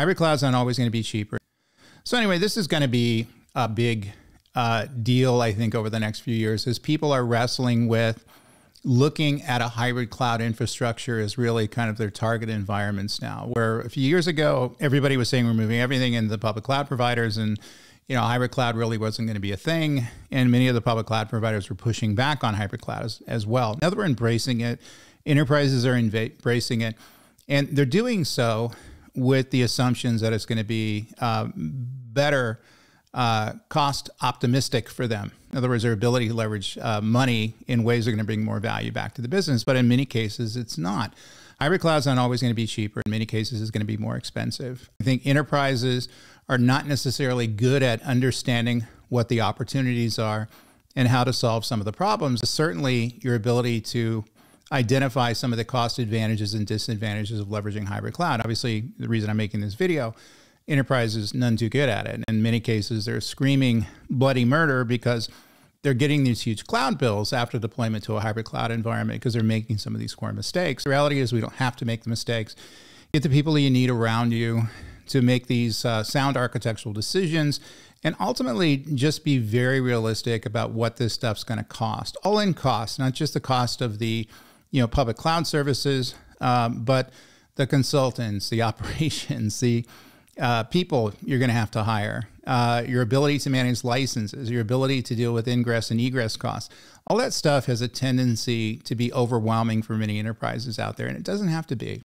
Hybrid cloud's not always going to be cheaper. So anyway, this is going to be a big uh, deal, I think, over the next few years as people are wrestling with looking at a hybrid cloud infrastructure as really kind of their target environments now. Where a few years ago, everybody was saying we're moving everything into the public cloud providers and you know, hybrid cloud really wasn't going to be a thing. And many of the public cloud providers were pushing back on hybrid cloud as, as well. Now that we're embracing it, enterprises are embracing it, and they're doing so with the assumptions that it's going to be uh, better uh, cost optimistic for them. In other words, their ability to leverage uh, money in ways that are going to bring more value back to the business. But in many cases, it's not. Hybrid cloud is not always going to be cheaper. In many cases, it's going to be more expensive. I think enterprises are not necessarily good at understanding what the opportunities are and how to solve some of the problems. Certainly, your ability to identify some of the cost advantages and disadvantages of leveraging hybrid cloud. Obviously, the reason I'm making this video, enterprise is none too good at it. And in many cases, they're screaming bloody murder because they're getting these huge cloud bills after deployment to a hybrid cloud environment because they're making some of these core mistakes. The reality is we don't have to make the mistakes. Get the people you need around you to make these uh, sound architectural decisions and ultimately just be very realistic about what this stuff's going to cost. All in cost, not just the cost of the you know, public cloud services, um, but the consultants, the operations, the uh, people you're going to have to hire, uh, your ability to manage licenses, your ability to deal with ingress and egress costs. All that stuff has a tendency to be overwhelming for many enterprises out there, and it doesn't have to be.